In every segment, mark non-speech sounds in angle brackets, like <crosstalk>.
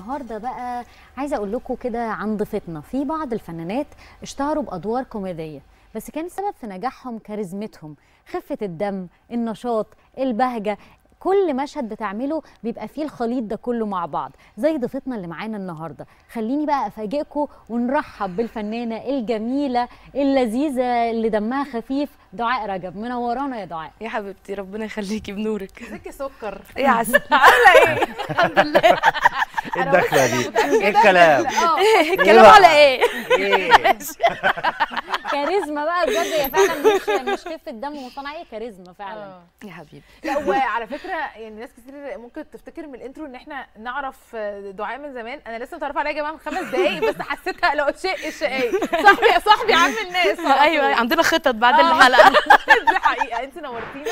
النهارده بقى عايزه أقول لكم كده عن ضيفتنا. في بعض الفنانات اشتهروا بادوار كوميديه بس كان السبب في نجاحهم كاريزمتهم. خفه الدم النشاط البهجه كل مشهد بتعمله بيبقى فيه الخليط ده كله مع بعض زي ضيفتنا اللي معانا النهارده خليني بقى أفاجئكم ونرحب بالفنانة الجميلة اللذيذة اللي دمها خفيف دعاء رجب منورانا يا دعاء يا حبيبتي ربنا يخليكي بنورك ازيك يا سكر إيه يا عسل عاملة إيه الحمد لله إيه الدخلة دي؟ إيه الكلام؟ الكلام بقى؟ على إيه إيه؟ <laughs> كاريزما بقى بجد هي فعلا مش مش خفة دم مصطنعه هي كاريزما فعلا. آه. يا حبيبي. لا وعلى فكرة يعني ناس كتير ممكن تفتكر من الانترو إن إحنا نعرف دعاء من زمان. أنا لسه متعرفة عليها يا جماعة من خمس دقايق بس حسيتها لو شيء الشقايق صاحبي يا صاحبي عم الناس. أيوه عندنا خطط بعد آه. الحلقة. <laughs> دي حقيقة. أنت نورتينا.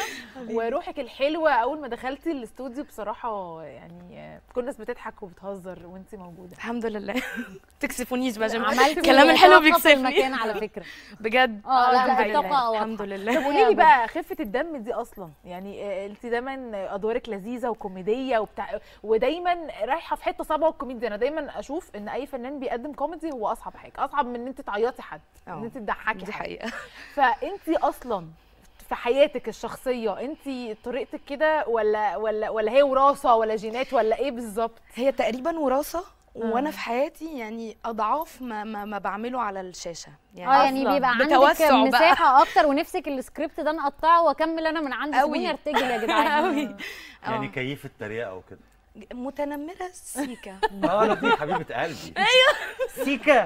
وروحك الحلوة أول ما دخلتي الاستوديو بصراحة يعني كل الناس بتضحك وبتهزر وانت موجودة. الحمد لله. <laughs> تكسفونيش بقى عملتي الكلام الحلو بيكسفني. المكان على فكرة. <laughs> بجد. آه لا الحمد دي لله. الحمد. لله. طب قولي لي <laughs> بقى خفة الدم دي أصلا يعني آه، انت دايما أدوارك لذيذة وكوميدية وبتاع ودايما رايحة في حتة صعبة والكوميديا. أنا دايما أشوف إن أي فنان بيقدم كوميدي هو أصعب حاجة أصعب من إن انت تعيطي حد إن آه، انت تضحكي دي حقيقة. فانت أصلا في حياتك الشخصية أنت طريقتك كده ولا ولا ولا هي وراثة ولا جينات ولا إيه بالظبط هي تقريبا وراثة وأنا آه. في حياتي يعني أضعاف ما ما, ما بعمله على الشاشة آه يعني أصلاً. بيبقى عندك بتوسع بقى. مساحة أكتر ونفسك السكريبت ده نقطعه وأكمل أنا من عندي. سيبوني أرتجل يا جدعان <laughs> قوي يعني كيف التريقه وكده متنمرة سيكا. <laughs> آه لا دي حبيبة قلبي. أيوه. سيكا؟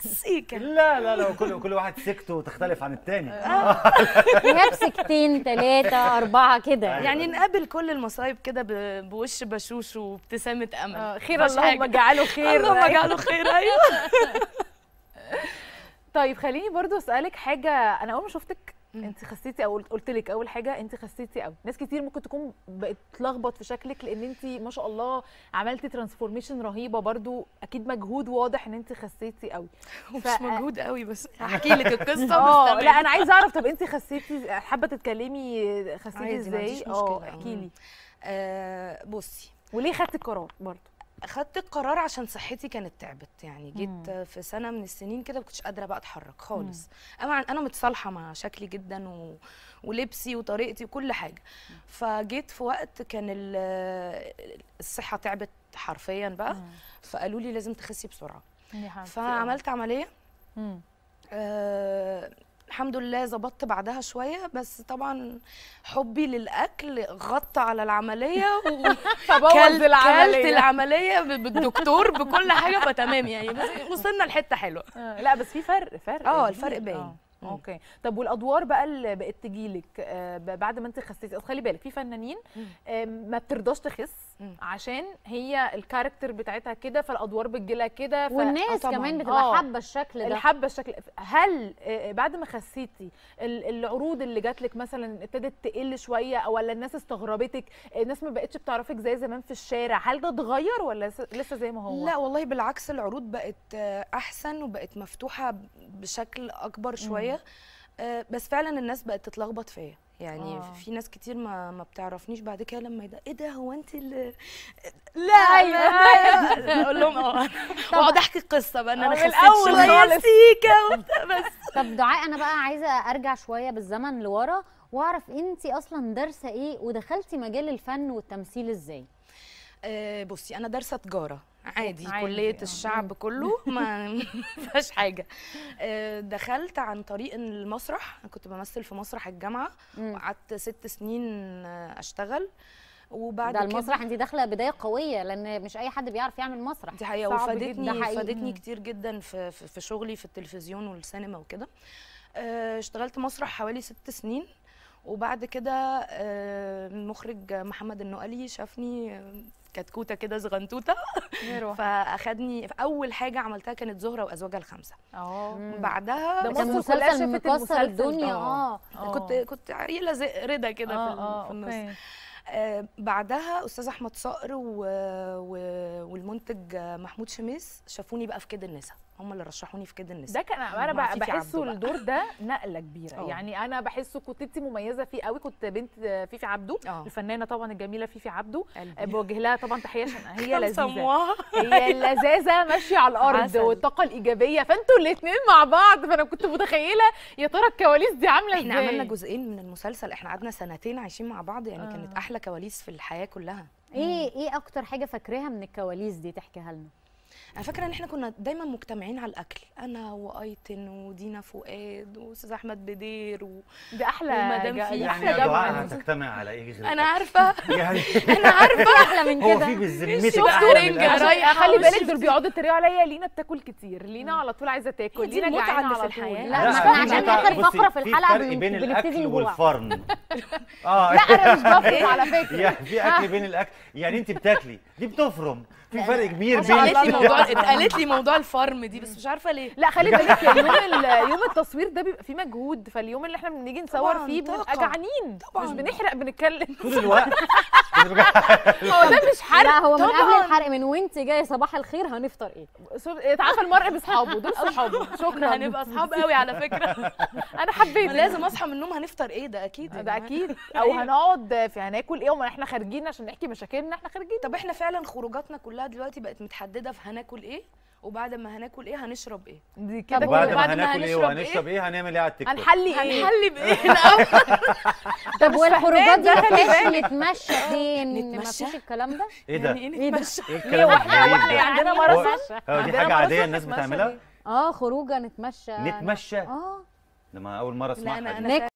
سيكا. لا لا لا كل كل واحد سكته تختلف عن التاني. <laughs> ايهاب سكتين ثلاثة أربعة كده. يعني نقابل كل المصايب كده ب- بوش بشوش وابتسامة أمل. آه، خير اللهم. اجعله خير. اللهم اجعله خير أيوه. <laughs> طيب خليني برضو أسألك حاجة. أنا أول ما شفتك. انت خسيتي أو قلت لك أول حاجة انت خسيتي قوي ناس كتير ممكن تكون بقت تلخبط في شكلك لأن انت ما شاء الله عملتي ترانسفورميشن رهيبة برضو أكيد مجهود واضح إن انت خسيتي قوي مش ف- مجهود قوي بس <laughs> هحكي لك القصة آه لا أنا عايزة أعرف طب انت خسيتي حابة تتكلمي خسيتي إزاي؟ آه. احكي لي. آه بصي. وليه خدتي القرار برضو؟ أخدت القرار عشان صحتي كانت تعبت يعني جيت مم. في سنة من السنين كده ما كنتش قادرة بقى أتحرك خالص. أنا أنا متصالحة مع شكلي جدا و... ولبسي وطريقتي وكل حاجة. فجيت في وقت كان ال- الصحة تعبت حرفيا بقى فقالوا لي لازم تخسي بسرعة. فعملت عملية. مم. آه الحمد لله ظبطت بعدها شوية بس طبعا حبي للأكل غطى على العملية و... <laughs> فبوظ كلت العملية العملية بالدكتور بكل حاجة فتمام يعني بس وصلنا لحتة حلوة آه، لا بس في فرق فرق آه،. الفرق باين. آه،. okay طب والأدوار بقى اللي بقت تجيلك آه، بعد ما أنت خسيتي خلي بالك في فنانين ما بترضاش تخس. عشان هي ال character بتاعتها كده فالأدوار بتجيلها كده ف- والناس طبعاً. كمان بتبقى آه. حابة الشكل ده. الحبه الشكل. هل آه، بعد ما خسيتي ال- العروض اللي جات لك مثلا ابتدت تقل شوية أو ولا الناس استغربتك؟ الناس ما بقتش بتعرفك زي زمان في الشارع. هل ده اتغير ولا لسه- زي ما هو؟ لا والله بالعكس العروض بقت آه، أحسن وبقت مفتوحة بشكل أكبر شوية. آه، بس فعلا الناس بقت تتلخبط فيا. يعني آه. في ناس كتير ما ما بتعرفنيش بعد كده لما يدا إيه ده هو أنت اللي لا أيوة، أيوة. أقول لهم آه واقعد أحكي القصة بقى إن أنا خسيت. سيكة وبتاع بس <laughs> طب دعاء أنا بقى عايزة أرجع شوية بالزمن لورا وأعرف انت أصلا دارسة إيه ودخلتي مجال الفن والتمثيل إزاي آه، بصي أنا دارسة تجارة. عادي, عادي، كلية آه. الشعب كله <laughs> ما فيهاش حاجة. آه، دخلت عن طريق المسرح. أنا كنت بمثل في مسرح الجامعة. وقعدت ست سنين آه، أشتغل. وبعد ده المسرح انت داخلة بداية قوية لأن مش أي حد بيعرف يعمل مسرح. دي حقيقة. وفادتني. فادتني. كتير جدا في, في, شغلي في التلفزيون والسينما وكده. اشتغلت مسرح حوالي ست سنين. وبعد كده المخرج محمد النقلي شافني كتكوتة كده صغنطوطة. فأخدني في أول حاجة عملتها كانت زهرة وازواجها الخمسة. آه. بعدها ده ده مصر كلها مسلسل شافت مكسر المسلسل. الدنيا. آه. آه. كنت كنت عيلة رضا كده في, في آه النص. آه بعدها أستاذ أحمد صقر و... و... والمنتج محمود شميس شافوني بقى في كده النسا هم اللي رشحوني في كده النساء ده كان أنا بحسه. الدور ده نقلة كبيرة آه. يعني أنا بحسه كنت انت مميزة فيه قوي كنت بنت فيفي عبده آه. الفنانة طبعا الجميلة فيفي عبده. بوجه لها طبعا تحية عشان هي <laughs> لذيذة هي اللذاذه ماشية على الأرض. والطاقة الإيجابية فأنتوا الاثنين مع بعض فأنا كنت متخيلة يا ترى الكواليس دي عاملة إزاي إحنا عملنا جزئين من المسلسل إحنا قعدنا سنتين عايشين مع بعض يعني آه. كانت أحلى كواليس في الحياة كلها. إيه إيه أكتر حاجة فاكراها من الكواليس دي تحكيها لنا؟ أنا فاكره إن إحنا كنا دايما مجتمعين على الأكل. أنا وأيتن ودينا فؤاد وأستاذ أحمد بدير و... دي أحلى ومدام في- يعني أحلى جامعة. هتجتمع على إيه غير أنا؟ عارفة. يعني <laughs> أنا عارفة. أحلى من هو كده. في بذمتك شفتوا أحلى من خلي بالك دول بيقعدوا يتريقوا عليا. لينا بتاكل كتير. لينا على طول عايزة تاكل. دي لينا جعانة في على طول. الحياة. لا، في إحنا عشان بصي، فقرة في بن- بين بنبتدي الأكل. والفرن. <laughs> آه. لا أنا مش بفرق <laughs> على فكرة. يعني في أكل بين الأكل. يعني انت بتاكلي. دي بتفرم. في فرق كبير ما شاء بين قالت لي. <laughs> موضوع اتقالت لي موضوع الفرم دي بس مش عارفة ليه. لا خلي بالك يوم ال- يوم التصوير ده بيبقى فيه مجهود فاليوم اللي إحنا بنيجي نصور طبعاً، فيه بنبقى. جعانين طبعاً. مش بنحرق بنتكلم. طول الوقت. <laughs> هو ده مش حرق؟ لا هو من. قبل الحرق من وانت جاية صباح الخير هنفطر إيه؟ اتعافى المرء بأصحابه دول صحابه. <laughs> شكرا. هنبقى أصحاب قوي على فكرة. أنا حبيت لازم أصحى من النوم هنفطر إيه؟ ده أكيد ده. أكيد. أو هنقعد في هناكل إيه؟ وما إحنا خارجين عشان نحكي مشاكلنا إحنا خارجين. طب إحنا فعلا خروجاتنا كلها دلوقتي بقت متحددة في هناكل إيه وبعد ما هناكل إيه هنشرب إيه. دي كده. وبعد ما وبعد ما هناكل إيه هنشرب وهنشرب إيه؟ هنعمل إيه على التيك توك؟ هنحلي إيه؟ هنحلي بإيه؟ <laughs> الأول. طب والخروجات دي ده ما خلي فيهاش نتمشى فين؟ ما نتمشى؟ فيش الكلام ده؟ إيه ده؟ يعني إيه نتمشى؟ إيه الكلام وإحنا الغريب وإحنا ده؟ عندنا يعني ماراثون دي عندنا حاجة عاديه الناس بتعملها؟ آه خروجة نتمشى. نتمشى. آه. ده ما أول مرة أسمعها